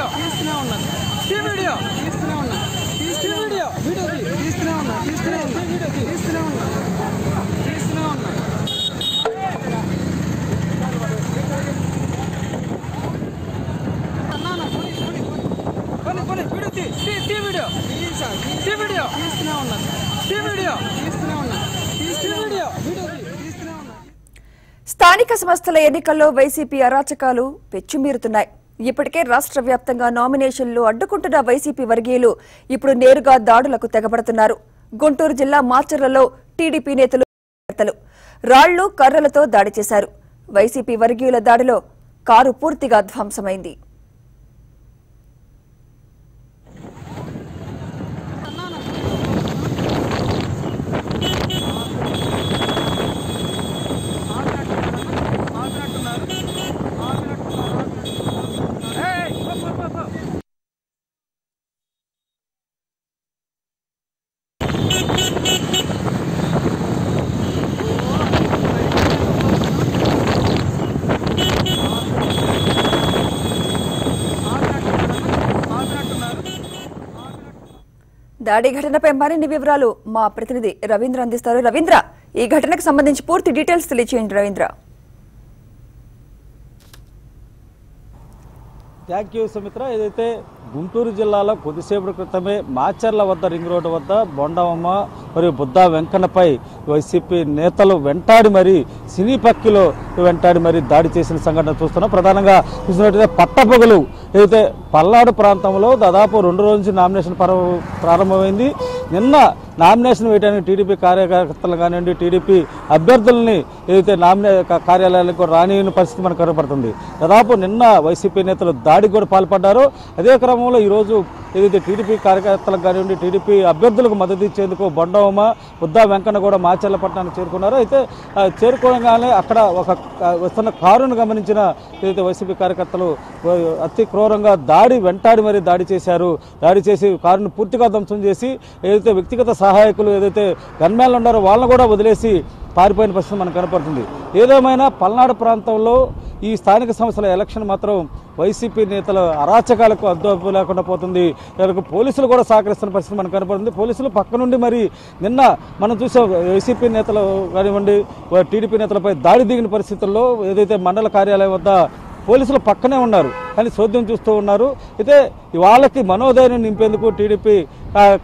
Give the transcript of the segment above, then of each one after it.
Video. తీస్తూనే ఉన్నాను తీ video. తీస్తూనే తీస్తూ వీడియో. వీడియో తీస్తూనే తీస్తూనే వీడియో తీస్తూనే తీస్తూనే ఉన్నాను స్థానిక సంస్థల ఎన్నికల్లో వైసీపీ అరాచకాలు పెచ్చుమీరుతున్నాయి. ఇప్పటికే రాష్ట్ర వ్యాప్తంగా నామినేషన్లు అడ్డుకుంటున్న వైసీపీ వర్గీయులు ఇప్పుడు నేరుగా దాడులకు తెగబడుతున్నారు. గుంటూరు జిల్లా మార్చర్లలో టీడీపీ నేతలు రాళ్ళు కర్రలతో దాడి చేశారు. వైసీపీ వర్గీయుల దాడిలో కారు పూర్తిగా ధ్వంసమైంది. దాడి ఘటనపై మరిన్ని వివరాలు మా ప్రతినిధి రవీంద్ర అందిస్తారు. రవీంద్ర ఈ ఘటనకు సంబంధించి పూర్తి డీటెయిల్స్ తెలియచేయండి రవీంద్ర. Thank you Sumitra. ఏదైతే గుంటూరు జిల్లాలో కొద్దిసేపటి క్రితమే మాచర్ల వద్ద రింగ్ రోడ్డు వద్ద బొండవమ్మ మరియు బుద్ధా వెంకన్నపై వైసీపీ నేతలు వెంటాడి మరి సినీ పక్కిలో వెంటాడి మరి దాడి చేసిన సంఘటన చూస్తున్నాం. ప్రధానంగా చూసినట్టయితే పట్టపగలు ఏదైతే పల్నాడు ప్రాంతంలో దాదాపు రెండు రోజుల నుంచి నామినేషన్ పర్వ ప్రారంభమైంది. నిన్న నామినేషన్ వేయడానికి టీడీపీ కార్యకర్తలు కానివ్వండి టీడీపీ అభ్యర్థుల్ని ఏదైతే నామినే కార్యాలయాలకు రానియని పరిస్థితి మనకు కనపడుతుంది. దాదాపు నిన్న వైసీపీ నేతలు దాడికి కూడా పాల్పడ్డారు. అదే క్రమంలో ఈరోజు ఏదైతే టీడీపీ కార్యకర్తలకు కానివ్వండి టీడీపీ అభ్యర్థులకు మద్దతు ఇచ్చేందుకు బొండవమ్మ బుద్ధా వెంకన్న కూడా మాచర్లపట్నానికి చేరుకున్నారు. అయితే చేరుకోగానే అక్కడ ఒక వస్తున్న కారును గమనించిన ఏదైతే వైసీపీ కార్యకర్తలు అతి క్రూరంగా దాడి వెంటాడి మరీ దాడి చేశారు. దాడి చేసి కారును పూర్తిగా ధ్వంసం చేసి ఏదైతే వ్యక్తిగత సహాయకులు ఏదైతే గన్మ్యాన్లు ఉన్నారో వాళ్ళని కూడా వదిలేసి పారిపోయిన పరిస్థితి మనకు కనపడుతుంది. ఏదేమైనా పల్నాడు ప్రాంతంలో ఈ స్థానిక సంస్థల ఎలక్షన్ మాత్రం వైసీపీ నేతల అరాచకాలకు అద్దు లేకుండా పోతుంది. వీళ్ళకు పోలీసులు కూడా సహకరిస్తున్న పరిస్థితి మనకు కనపడుతుంది. పోలీసులు పక్క నుండి మరి నిన్న మనం చూసాం వైసీపీ నేతలు కానివ్వండి టీడీపీ నేతలపై దాడి దిగిన పరిస్థితుల్లో ఏదైతే మండల కార్యాలయం వద్ద పోలీసులు పక్కనే ఉన్నారు కానీ చోద్యం చూస్తూ ఉన్నారు. అయితే వాళ్ళకి మనోధైర్యం నింపేందుకు టీడీపీ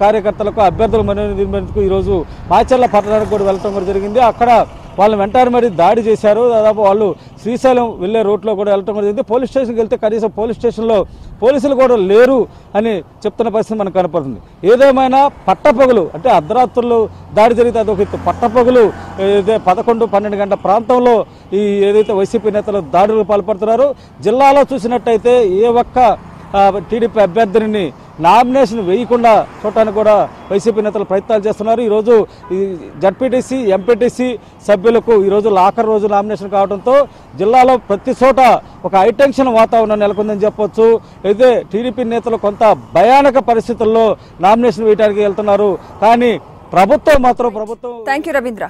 కార్యకర్తలకు అభ్యర్థుల మనోధైర్యం నింపేందుకు ఈరోజు మాచర్ల పట్టణానికి కూడా వెళ్ళటం కూడా జరిగింది. అక్కడ వాళ్ళని వెంటారు మరి దాడి చేశారు దాదాపు వాళ్ళు శ్రీశైలం వెళ్ళే రోడ్లో కూడా వెళ్ళటం జరిగింది పోలీస్ స్టేషన్కి వెళ్తే కనీసం పోలీస్ స్టేషన్లో పోలీసులు కూడా లేరు అని చెప్తున్న పరిస్థితి మనకు కనపడుతుంది ఏదేమైనా పట్టపగలు అంటే అర్ధరాత్రులు దాడి జరిగితే అదొక ఎత్తు. పట్టపగలు ఏదైతే పదకొండు పన్నెండు గంటల ప్రాంతంలో ఈ ఏదైతే వైసీపీ నేతలు దాడులు పాల్పడుతున్నారు జిల్లాలో చూసినట్టయితే ఏ ఒక్క టీడీపీ అభ్యర్థిని నామినేషన్ వేయకుండా చూడటానికి కూడా వైసీపీ నేతలు ప్రయత్నాలు చేస్తున్నారు. ఈరోజు ఈ జడ్పీటీసీ ఎంపీటీసీ సభ్యులకు ఈరోజు లాకర్ రోజు నామినేషన్ కావడంతో జిల్లాలో ప్రతి చోట ఒక హైటెన్షన్ వాతావరణం నెలకొందని చెప్పొచ్చు. అయితే టీడీపీ నేతలు కొంత భయానక పరిస్థితుల్లో నామినేషన్ వేయడానికి వెళ్తున్నారు. కానీ ప్రభుత్వం మాత్రం ప్రభుత్వం థ్యాంక్ యూ రవీంద్ర